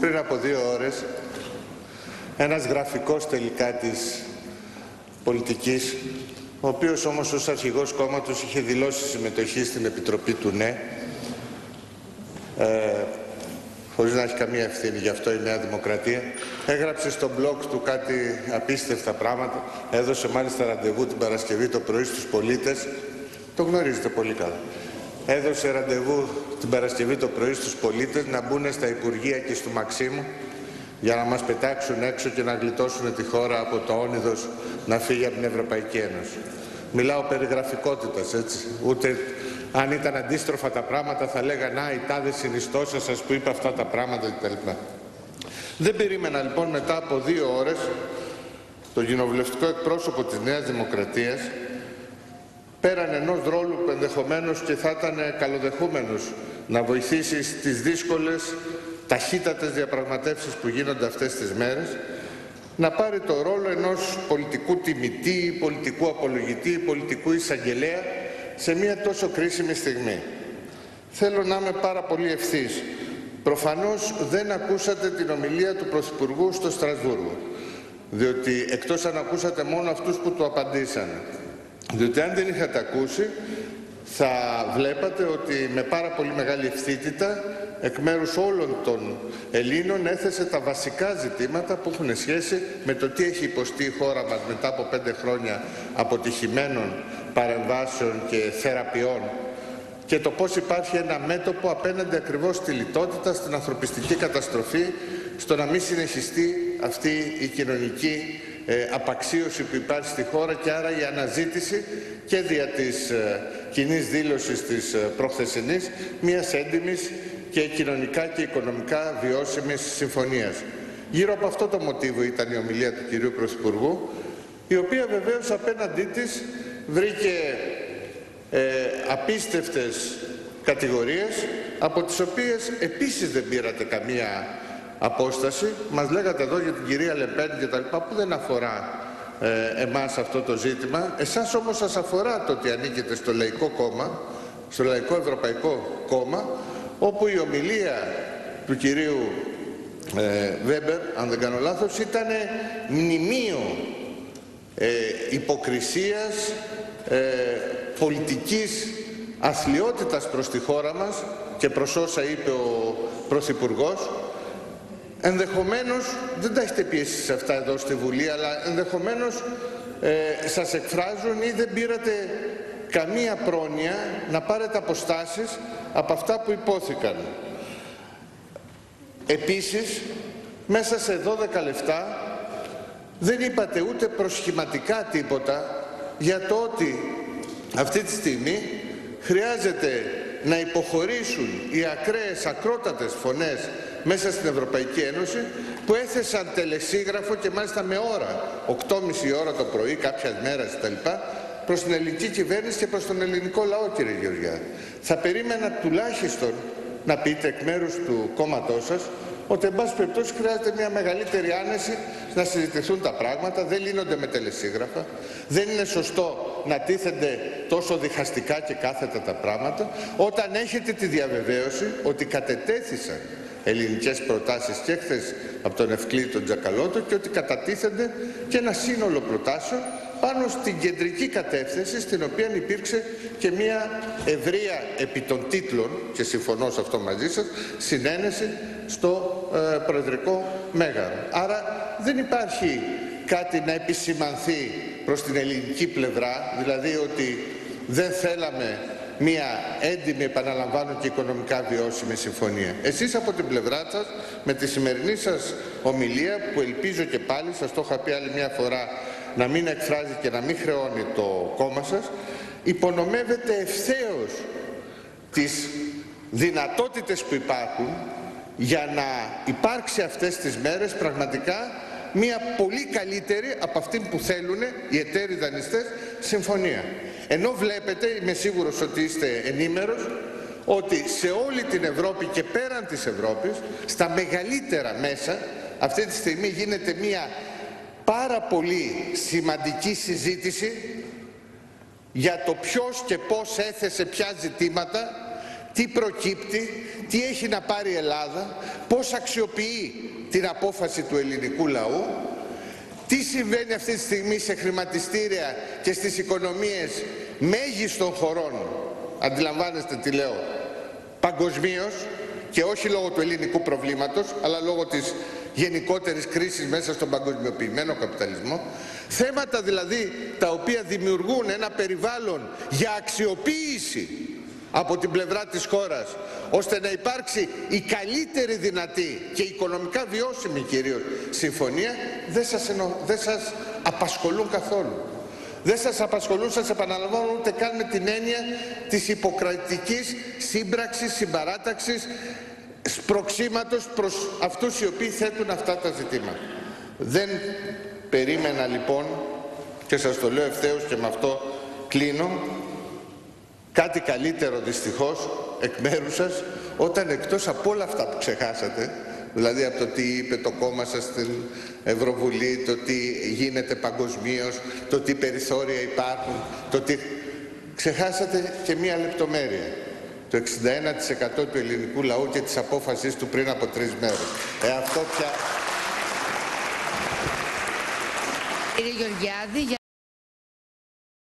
πριν από δύο ώρες ένας γραφικός τελικά της πολιτικής ο οποίος όμως ως αρχηγός κόμματος είχε δηλώσει συμμετοχή στην Επιτροπή του ΝΕ ε, χωρίς να έχει καμία ευθύνη γι' αυτό η Νέα Δημοκρατία έγραψε στο blog του κάτι απίστευτα πράγματα έδωσε μάλιστα ραντεβού την Παρασκευή το πρωί στους πολίτες. Το γνωρίζετε πολύ καλά έδωσε ραντεβού την Παρασκευή το πρωί στους πολίτες να μπουν στα Υπουργεία και στο Μαξίμου για να μας πετάξουν έξω και να γλιτώσουν τη χώρα από το όνειδος να φύγει από την Ευρωπαϊκή Ένωση. Μιλάω περί γραφικότητας, έτσι. Ούτε αν ήταν αντίστροφα τα πράγματα θα λέγανε «Α, η τάδε συνιστόσα σας που είπε αυτά τα πράγματα» κτλ. Δεν περίμενα λοιπόν μετά από δύο ώρες το κοινοβουλευτικό εκπρόσωπο της Νέας Δημοκρατίας πέραν ενός ρόλου που ενδεχομένως και θα ήταν καλοδεχούμενος να βοηθήσει στις δύσκολες ταχύτατες διαπραγματεύσεις που γίνονται αυτές τις μέρες να πάρει το ρόλο ενός πολιτικού τιμητή, πολιτικού απολογητή, πολιτικού εισαγγελέα σε μια τόσο κρίσιμη στιγμή. Θέλω να είμαι πάρα πολύ ευθύς. Προφανώς δεν ακούσατε την ομιλία του Πρωθυπουργού στο Στρασβούργο, διότι εκτός αν ακούσατε μόνο αυτούς που του απαντήσανε. Διότι αν δεν είχατε ακούσει, θα βλέπατε ότι με πάρα πολύ μεγάλη ευθύτητα εκ μέρους όλων των Ελλήνων έθεσε τα βασικά ζητήματα που έχουν σχέση με το τι έχει υποστεί η χώρα μας μετά από πέντε χρόνια αποτυχημένων παρεμβάσεων και θεραπείων και το πώς υπάρχει ένα μέτωπο απέναντι ακριβώς στη λιτότητα, στην ανθρωπιστική καταστροφή, στο να μην συνεχιστεί αυτή η κοινωνική ε, απαξίωση που υπάρχει στη χώρα και άρα η αναζήτηση και δια της ε, κοινής δήλωσης της ε, προχθεσινής μιας έντιμης και κοινωνικά και οικονομικά βιώσιμης συμφωνίας. Γύρω από αυτό το μοτίβο ήταν η ομιλία του κυρίου Πρωθυπουργού, η οποία βεβαίως απέναντί της βρήκε ε, απίστευτες κατηγορίες, από τις οποίες επίσης δεν πήρατε καμία απόσταση. Μας λέγατε εδώ για την κυρία Λεπέν και τα λοιπά, που δεν αφορά ε, εμάς αυτό το ζήτημα. Εσάς όμως σας αφορά το ότι ανήκετε στο Λαϊκό Κόμμα, στο Λαϊκό Ευρωπαϊκό Κόμμα, όπου η ομιλία του κυρίου ε, Βέμπερ, αν δεν κάνω λάθος, ήταν μνημείο ε, υποκρισίας, ε, πολιτικής αθλειότητας προς τη χώρα μας και προς όσα είπε ο Πρωθυπουργός, ενδεχομένως, δεν τα έχετε πιέσει σε αυτά εδώ στη Βουλή, αλλά ενδεχομένως ε, σας εκφράζουν ή δεν πήρατε καμία πρόνοια να πάρετε αποστάσεις από αυτά που υπόθηκαν. Επίσης, μέσα σε 12 λεπτά δεν είπατε ούτε προσχηματικά τίποτα για το ότι αυτή τη στιγμή χρειάζεται να υποχωρήσουν οι ακραίες, ακρότατες φωνές μέσα στην Ευρωπαϊκή Ένωση που έθεσαν τελεσίγραφο και μάλιστα με ώρα, 8.30 ώρα το πρωί, κάποια μέρα κτλ προς την ελληνική κυβέρνηση και προς τον ελληνικό λαό κύριε Γεωργιά. Θα περίμενα τουλάχιστον να πείτε εκ μέρους του κόμματός σας ότι εν πάση περιπτώσει χρειάζεται μια μεγαλύτερη άνεση να συζητηθούν τα πράγματα, δεν λύνονται με τελεσίγραφα, δεν είναι σωστό να τίθενται τόσο διχαστικά και κάθετα τα πράγματα, όταν έχετε τη διαβεβαίωση ότι κατετέθησαν ελληνικές προτάσεις και χθες από τον Ευκλή τον Τζακαλώτο και ότι κατατίθενται και ένα σύνολο προτάσεων πάνω στην κεντρική κατεύθυνση στην οποία υπήρξε και μια ευρεία επί των τίτλων και συμφωνώ σε αυτό μαζί σας συνένεση στο ε, Προεδρικό Μέγαρο. Άρα δεν υπάρχει κάτι να επισημανθεί προς την ελληνική πλευρά, δηλαδή ότι δεν θέλαμε μια έντιμη, επαναλαμβάνω, και οικονομικά βιώσιμη συμφωνία. Εσείς από την πλευρά σας, με τη σημερινή σας ομιλία, που ελπίζω και πάλι, σας το είχα πει άλλη μια φορά, να μην εκφράζει και να μην χρεώνει το κόμμα σας, υπονομεύεται ευθέως τις δυνατότητες που υπάρχουν για να υπάρξει αυτές τις μέρες πραγματικά μια πολύ καλύτερη από αυτή που θέλουν οι εταίροι δανειστές συμφωνία. Ενώ βλέπετε, είμαι σίγουρος ότι είστε ενήμερος, ότι σε όλη την Ευρώπη και πέραν της Ευρώπης, στα μεγαλύτερα μέσα, αυτή τη στιγμή γίνεται μια πάρα πολύ σημαντική συζήτηση για το ποιος και πώς έθεσε ποια ζητήματα, τι προκύπτει, τι έχει να πάρει η Ελλάδα, πώς αξιοποιεί την απόφαση του ελληνικού λαού, τι συμβαίνει αυτή τη στιγμή σε χρηματιστήρια και στις οικονομίες μέγιστων χωρών, αντιλαμβάνεστε τι λέω, παγκοσμίως και όχι λόγω του ελληνικού προβλήματος, αλλά λόγω της γενικότερης κρίσης μέσα στον παγκοσμιοποιημένο καπιταλισμό, θέματα δηλαδή τα οποία δημιουργούν ένα περιβάλλον για αξιοποίηση από την πλευρά της χώρας ώστε να υπάρξει η καλύτερη δυνατή και οικονομικά βιώσιμη κυρίως συμφωνία δεν σας, εννο... δεν σας απασχολούν καθόλου. Δεν σας απασχολούν, σας επαναλαμβάνω ούτε καν με την έννοια της υποκρατικής σύμπραξης, συμπαράταξης, σπροξήματος προς αυτούς οι οποίοι θέτουν αυτά τα ζητήματα. Δεν περίμενα λοιπόν, και σας το λέω ευθέως και με αυτό κλείνω, κάτι καλύτερο δυστυχώς εκ μέρους σας όταν εκτός από όλα αυτά που ξεχάσατε δηλαδή από το τι είπε το κόμμα σας στην Ευρωβουλή το τι γίνεται παγκοσμίως, το τι περιθώρια υπάρχουν το τι... ξεχάσατε και μία λεπτομέρεια. Το 61% του ελληνικού λαού και της απόφασης του πριν από τρεις μέρες. Ε, αυτό πια Κύριε Γεωργιάδη,